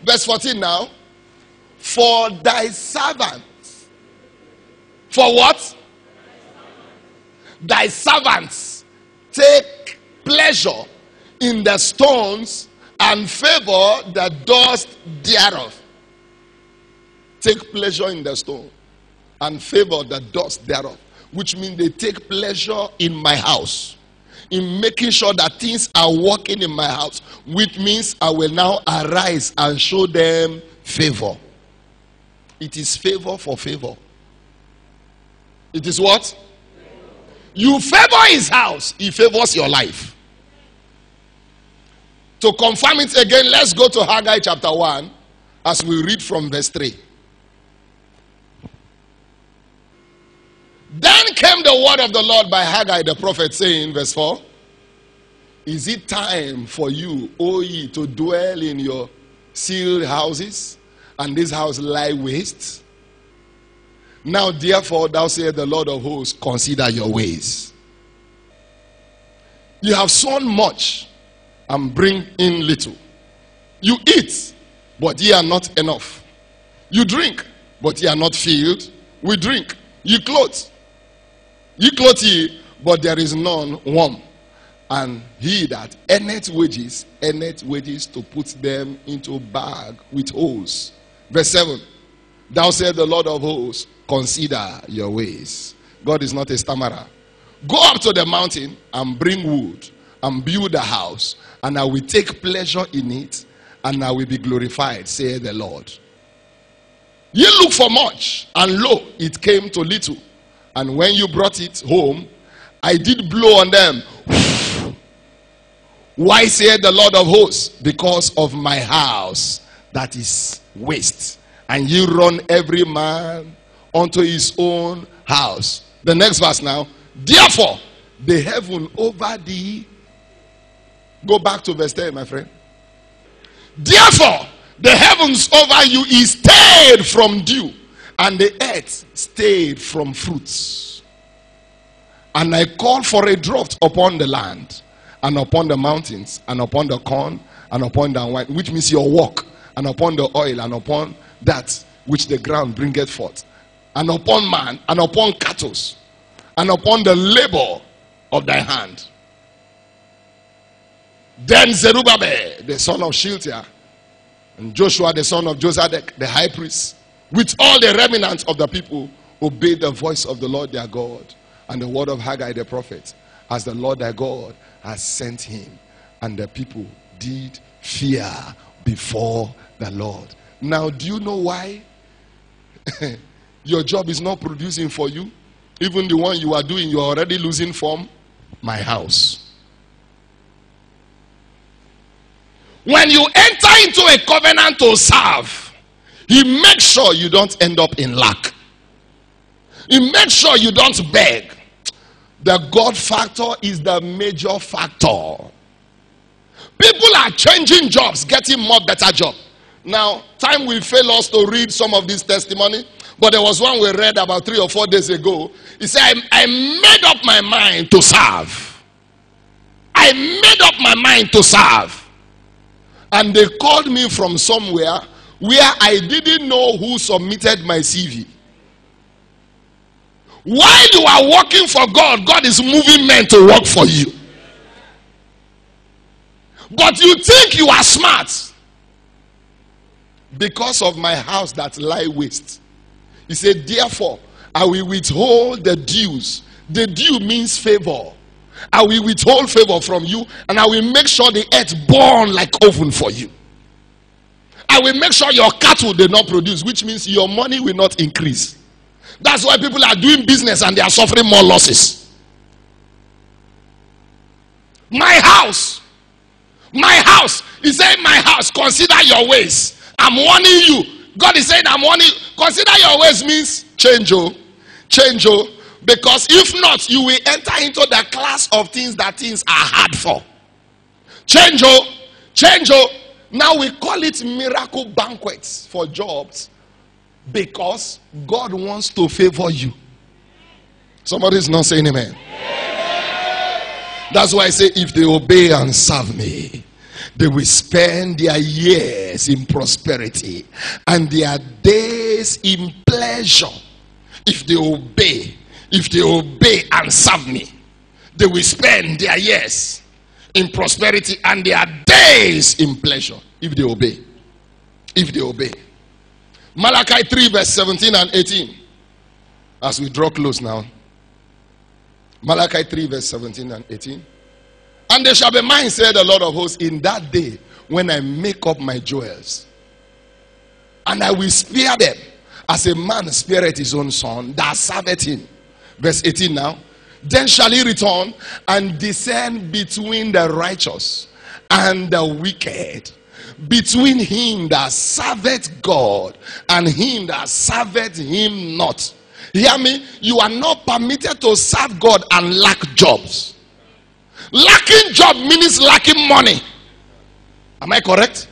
Speaker 1: Verse 14 now. For thy servants. For what? Thy servants take pleasure in the stones and favor the dust thereof. Take pleasure in the stone and favor the dust thereof, which means they take pleasure in my house in making sure that things are working in my house, which means I will now arise and show them favor. It is favor for favor. It is what? You favor his house, he favors your life. To confirm it again, let's go to Haggai chapter 1 as we read from verse 3. Then came the word of the Lord by Haggai the prophet, saying, verse 4 Is it time for you, O ye, to dwell in your sealed houses, and this house lie waste? Now, therefore, thou sayest the Lord of hosts, consider your ways. You have sown much and bring in little. You eat, but ye are not enough. You drink, but ye are not filled. We drink. You clothe, Ye clothe ye, but there is none warm. And he that earneth wages, earneth wages to put them into bag with holes. Verse 7. Thou said the Lord of hosts, consider your ways. God is not a stammerer. Go up to the mountain and bring wood and build a house, and I will take pleasure in it, and I will be glorified, saith the Lord. Ye look for much, and lo, it came to little. And when you brought it home, I did blow on them. Why saith the Lord of hosts? Because of my house that is waste. And you run every man unto his own house. The next verse now. Therefore, the heaven over thee. Go back to verse 10, my friend. Therefore, the heavens over you is stayed from dew, and the earth stayed from fruits. And I call for a drought upon the land, and upon the mountains, and upon the corn, and upon the wine, which means your work, and upon the oil, and upon that which the ground bringeth forth, and upon man, and upon cattle, and upon the labor of thy hand. Then Zerubbabel, the son of Shealtiel, and Joshua, the son of Josedech, the high priest, with all the remnants of the people, obeyed the voice of the Lord their God and the word of Haggai the prophet, as the Lord their God has sent him. And the people did fear before the Lord. Now, do you know why your job is not producing for you? Even the one you are doing, you are already losing form. My house. When you enter into a covenant to serve, he makes sure you don't end up in lack. He makes sure you don't beg. The God factor is the major factor. People are changing jobs, getting more better job. Now, time will fail us to read some of this testimony, but there was one we read about three or four days ago. He said, I, I made up my mind to serve. I made up my mind to serve. And they called me from somewhere where I didn't know who submitted my CV. While you are working for God, God is moving men to work for you. But you think you are smart because of my house that lie waste. He said, Therefore, I will withhold the dews. The dew means favor. I will withhold favor from you and I will make sure the earth burn like oven for you. I will make sure your cattle do not produce, which means your money will not increase. That's why people are doing business and they are suffering more losses. My house, my house, he said, My house, consider your ways. I'm warning you. God is saying, I'm warning. Consider your ways means change, oh, change, oh. Because if not, you will enter into the class of things that things are hard for. Change, oh, change, oh. Now we call it miracle banquets for jobs because God wants to favor you. Somebody is not saying amen. That's why I say, if they obey and serve me, they will spend their years in prosperity and their days in pleasure. If they obey, if they obey and serve me, they will spend their years in prosperity and their days in pleasure. If they obey. If they obey. Malachi 3, verse 17 and 18. As we draw close now. Malachi 3, verse 17 and 18. And they shall be mine, said the Lord of hosts, in that day when I make up my jewels. And I will spare them as a man spareth his own son that serveth him. Verse 18 now. Then shall he return and descend between the righteous and the wicked, between him that serveth God and him that serveth him not. Hear me? You are not permitted to serve God and lack jobs. Lacking job means lacking money. Am I correct?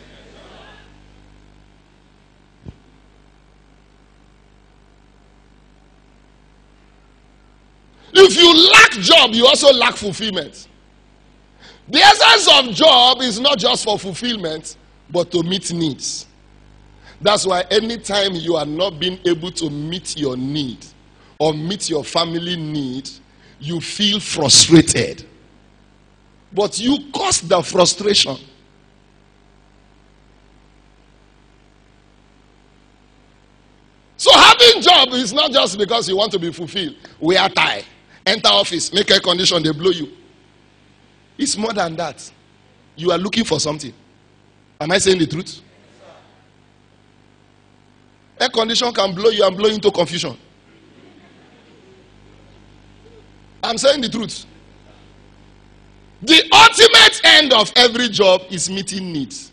Speaker 1: If you lack job, you also lack fulfillment. The essence of job is not just for fulfillment, but to meet needs. That's why anytime you are not being able to meet your need or meet your family need, you feel frustrated. But you cause the frustration. So having job is not just because you want to be fulfilled. We are tie, enter office, make air condition, they blow you. It's more than that. You are looking for something. Am I saying the truth? Air condition can blow you and blow into confusion. I'm saying the truth. The ultimate end of every job is meeting needs.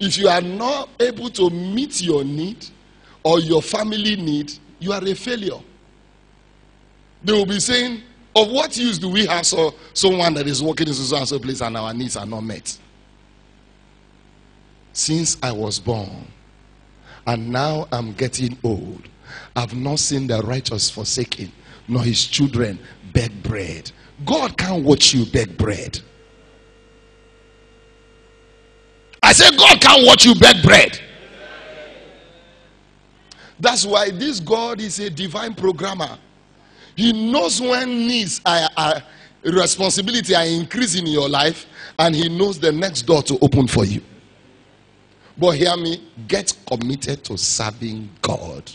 Speaker 1: If you are not able to meet your need, or your family need, you are a failure. They will be saying, Of what use do we have so, someone that is working in so and so place and our needs are not met? Since I was born and now I'm getting old, I've not seen the righteous forsaken, nor his children beg bread. God can't watch you beg bread. I said, God can't watch you beg bread. That's why this God is a divine programmer. He knows when needs are, are responsibility are increasing in your life, and He knows the next door to open for you. But hear me, get committed to serving God.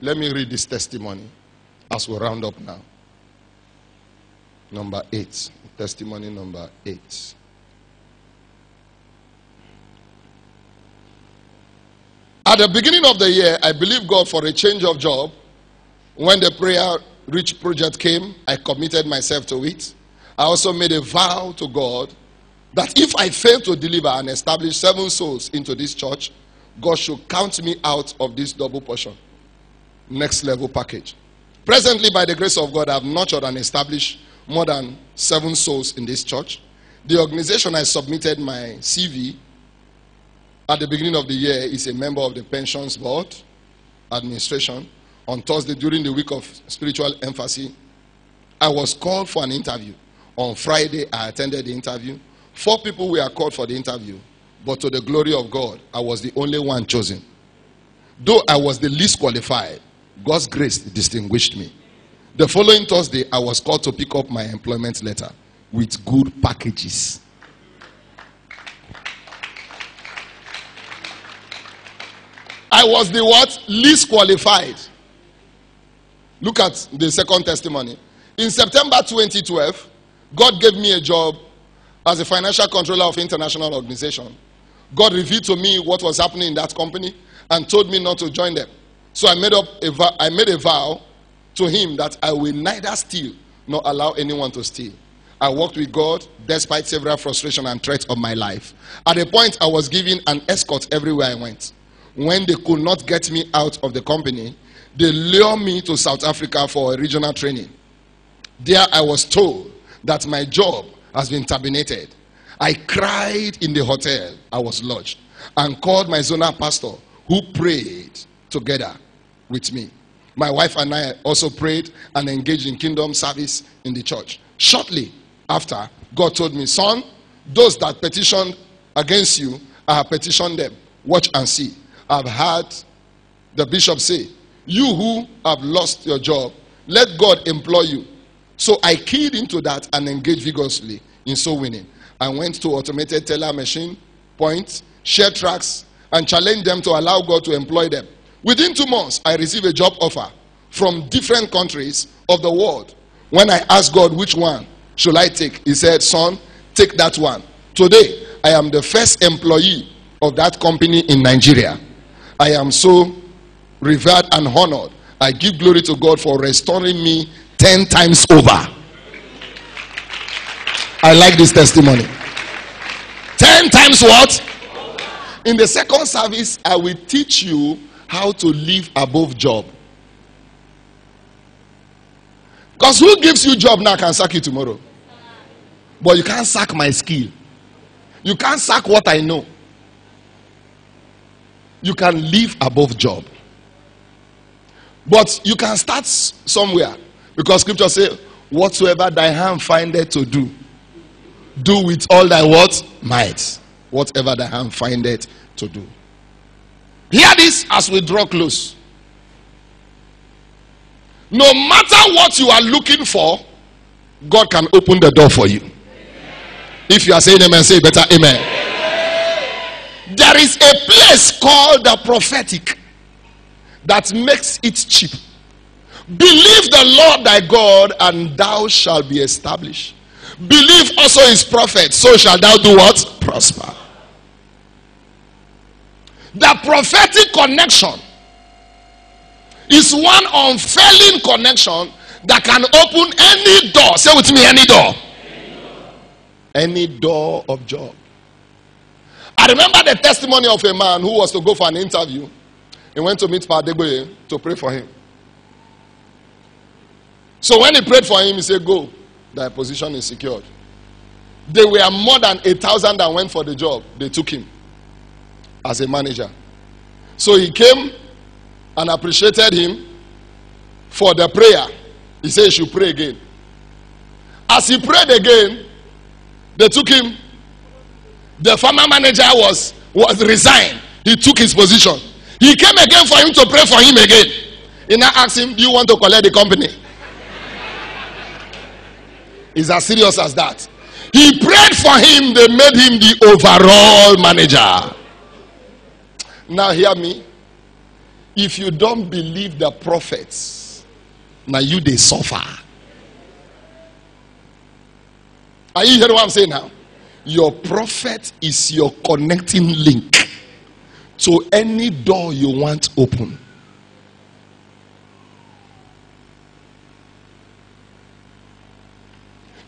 Speaker 1: Let me read this testimony as we round up now. Number eight. Testimony number eight. At the beginning of the year, I believed God for a change of job. When the prayer reach project came, I committed myself to it. I also made a vow to God that if I fail to deliver and establish seven souls into this church, God should count me out of this double portion. Next level package. Presently, by the grace of God, I have nurtured and established more than seven souls in this church. The organization I submitted my CV at the beginning of the year is a member of the pensions board administration. On Thursday, during the week of spiritual emphasis, I was called for an interview. On Friday, I attended the interview. Four people were called for the interview, but to the glory of God, I was the only one chosen. Though I was the least qualified, God's grace distinguished me. The following Thursday, I was called to pick up my employment letter with good packages. I was the what? Least qualified. Look at the second testimony. In September 2012, God gave me a job as a financial controller of an international organization. God revealed to me what was happening in that company and told me not to join them. So I made up a vow, made a vow to him that I will neither steal nor allow anyone to steal. I worked with God despite several frustrations and threats of my life. At a point, I was given an escort everywhere I went when they could not get me out of the company, they lure me to South Africa for a regional training. There I was told that my job has been terminated. I cried in the hotel I was lodged and called my zonal pastor who prayed together with me. My wife and I also prayed and engaged in kingdom service in the church. Shortly after, God told me, Son, those that petitioned against you, I have petitioned them. Watch and see. I've heard the bishop say, You who have lost your job, let God employ you. So I keyed into that and engaged vigorously in soul winning. I went to automated teller machine points, share tracks, and challenged them to allow God to employ them. Within two months, I received a job offer from different countries of the world. When I asked God which one should I take, He said, Son, take that one. Today, I am the first employee of that company in Nigeria. I am so revered and honored. I give glory to God for restoring me 10 times over. I like this testimony. 10 times what? In the second service, I will teach you how to live above job. Because who gives you job now can sack you tomorrow. But you can't sack my skill. You can't sack what I know you can live above job. But you can start somewhere because scripture says, Whatsoever thy hand findeth to do, do with all thy what? Might. Whatever thy hand findeth to do. Hear this as we draw close. No matter what you are looking for, God can open the door for you. If you are saying amen, say better amen. There is a place called the prophetic that makes it cheap. Believe the Lord thy God, and thou shalt be established. Believe also his prophet, so shall thou do what? Prosper. The prophetic connection is one unfailing connection that can open any door. Say with me, any door. Any door, of job. I remember the testimony of a man who was to go for an interview. He went to meet Pa Adegboye to pray for him. So when he prayed for him, he said, Go, thy position is secured. There were more than a thousand that went for the job. They took him as a manager. So he came and appreciated him for the prayer. He said he should pray again. As he prayed again, they took him. The former manager was, was resigned. He took his position. He came again for him to pray for him again. He now asked him, Do you want to collect the company? It's as serious as that. He prayed for him, they made him the overall manager. Now, hear me. If you don't believe the prophets, now you they suffer. Are you hearing what I'm saying now? Your prophet is your connecting link to any door you want open.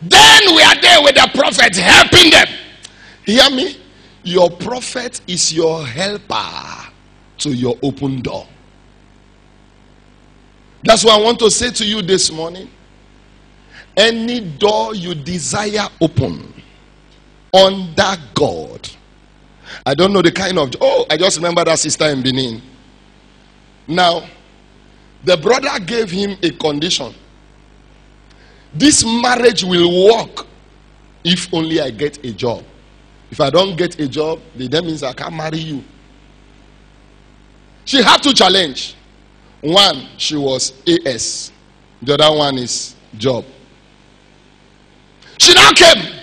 Speaker 1: Then we are there with the prophet helping them. Hear me? Your prophet is your helper to your open door. That's what I want to say to you this morning. Any door you desire open under God. I don't know the kind of. Oh, I just remember that sister in Benin. Now, the brother gave him a condition. This marriage will work if only I get a job. If I don't get a job, that means I can't marry you. She had to challenge. One, she was AS. The other one is job. She now came.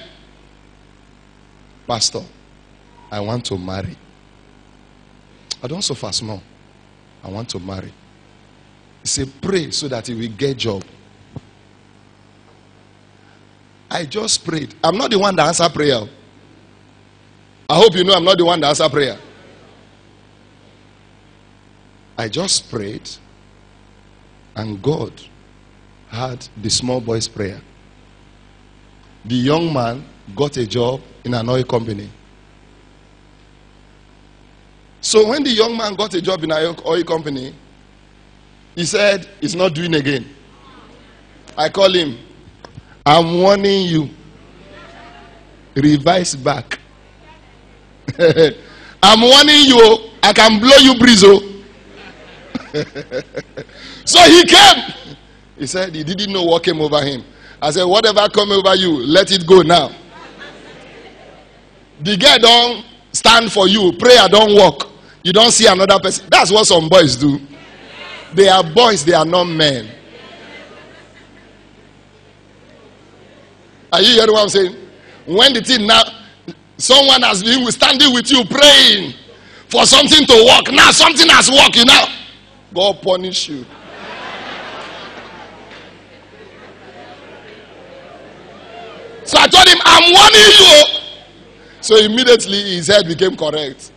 Speaker 1: Pastor, I want to marry. I don't suffer small. I want to marry. He said, pray so that he will get job. I just prayed. I'm not the one that answer prayer. I hope you know I'm not the one that answer prayer. I just prayed, and God had the small boy's prayer. The young man got a job in an oil company. So when the young man got a job in an oil company, he said he's not doing again. I call him. I'm warning you. Revise back. I'm warning you. I can blow you breeze. Oh. so he came. He said he didn't know what came over him. I said, whatever come over you, let it go now. The girl don't stand for you. Prayer don't work. You don't see another person. That's what some boys do. They are boys, they are not men. Are you hearing what I'm saying? When the thing now, someone has been standing with you praying for something to work. Now something has worked, you know. God punish you. So I told him, I'm warning you. So immediately his head became correct.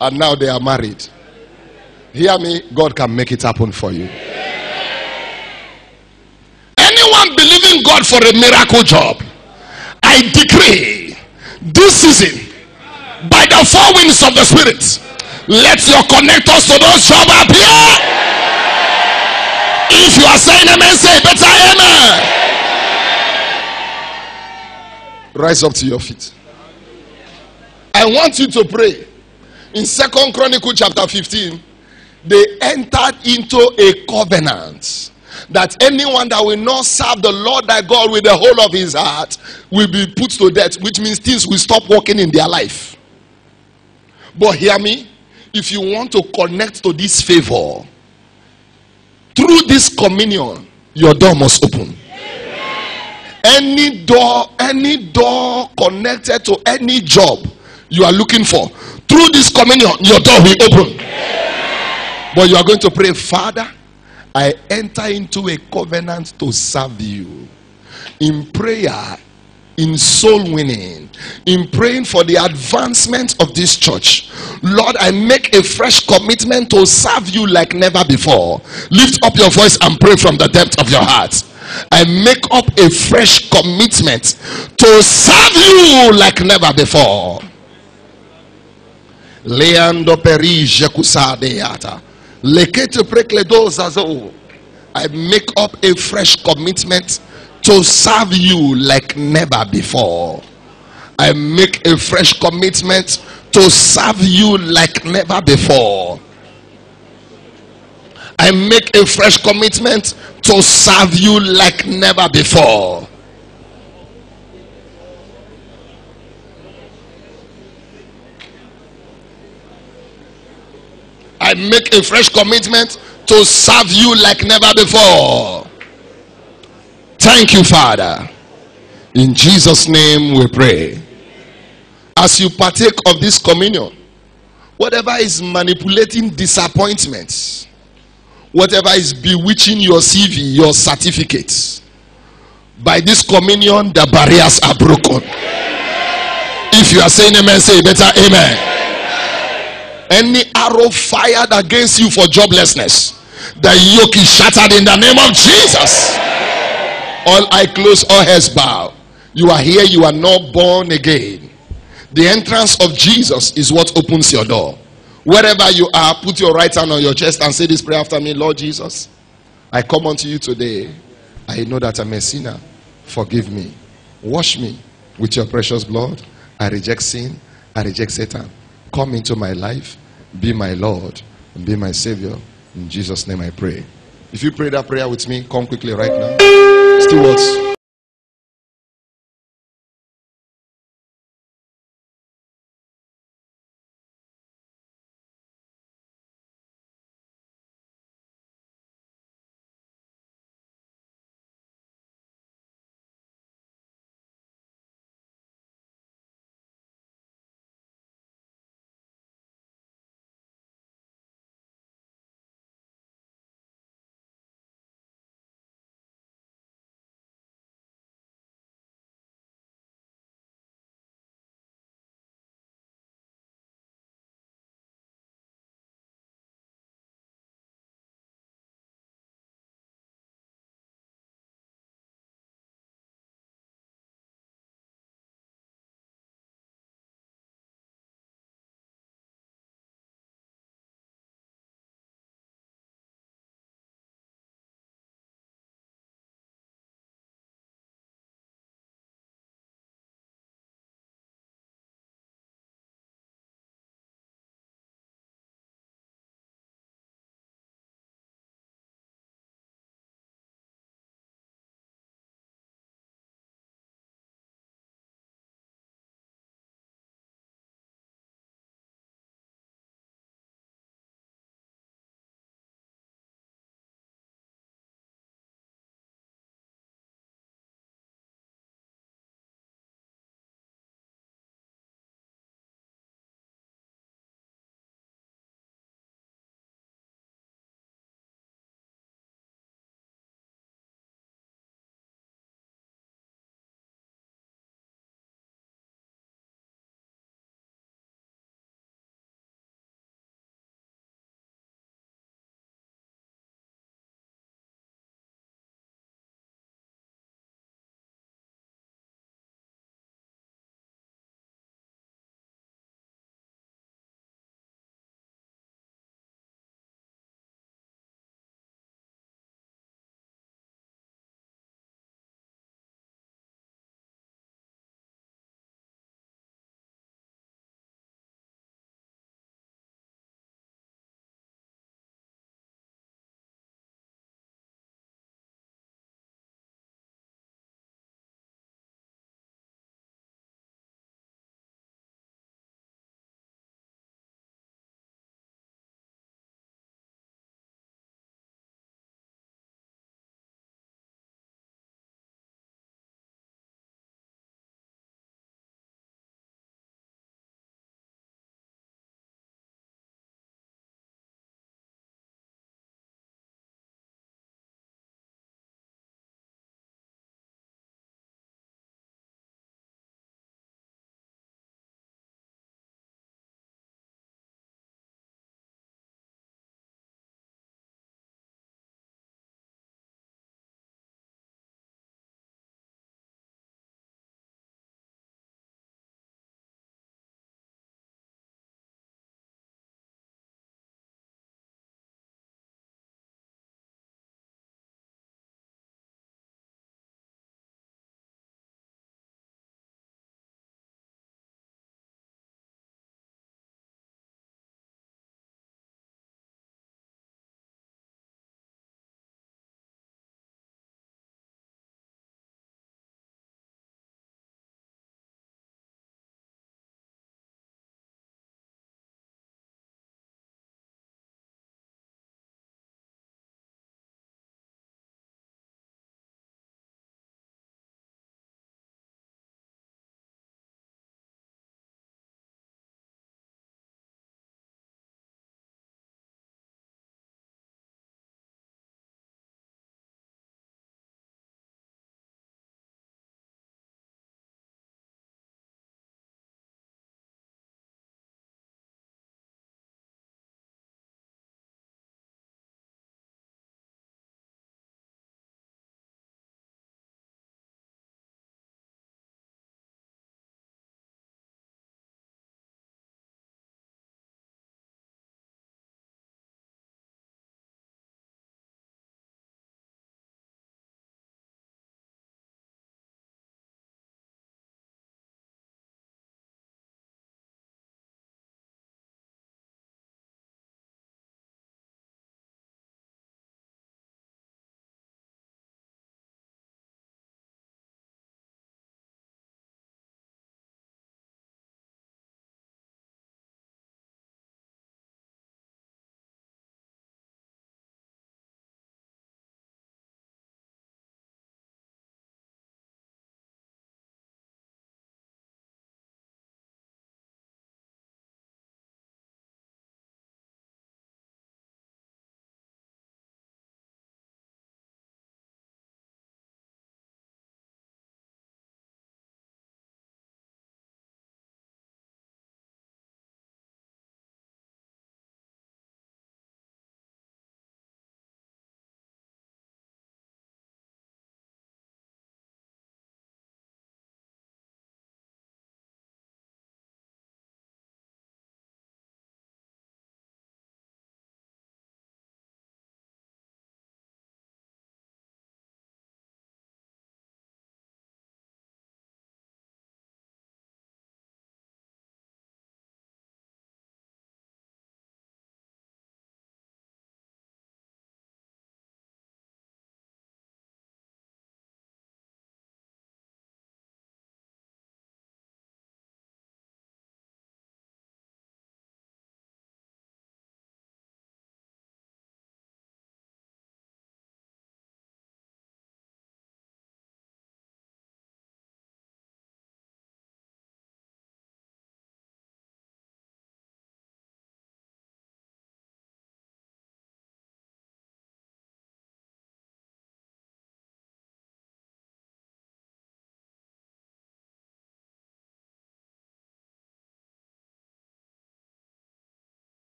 Speaker 1: And now they are married. Hear me, God can make it happen for you. Anyone believing God for a miracle job, I decree this season, by the four winds of the Spirit, let your connectors to those jobs appear. If you are saying amen, say better amen. Rise up to your feet. I want you to pray. In Second Chronicle chapter 15, they entered into a covenant that anyone that will not serve the Lord thy God with the whole of his heart will be put to death, which means things will stop working in their life. But hear me, if you want to connect to this favor through this communion, your door must open. Any door, any door connected to any job you are looking for, through this communion, your door will open. But you are going to pray, Father, I enter into a covenant to serve you. In prayer, in soul winning, in praying for the advancement of this church. Lord, I make a fresh commitment to serve you like never before. Lift up your voice and pray from the depth of your heart. I make up a fresh commitment to serve you like never before. Leando perige kusadeata. Lekete prekledozazo. I make up a fresh commitment to serve you like never before. I make a fresh commitment to serve you like never before. I make a fresh commitment to serve you like never before. I make a fresh commitment to serve you like never before. Thank you, Father. In Jesus' name we pray. As you partake of this communion, whatever is manipulating disappointments, whatever is bewitching your CV, your certificates, by this communion, the barriers are broken. If you are saying amen, say better amen. Any arrow fired against you for joblessness, the yoke is shattered in the name of Jesus. All eye close, all heads bow. You are here, you are not born again. The entrance of Jesus is what opens your door. Wherever you are, put your right hand on your chest and say this prayer after me Lord Jesus, I come unto you today. I know that I'm a sinner. Forgive me. Wash me with your precious blood. I reject sin. I reject Satan. Come into my life. Be my Lord and be my Savior. In Jesus' name I pray. If you pray that prayer with me, come quickly right now. Still words.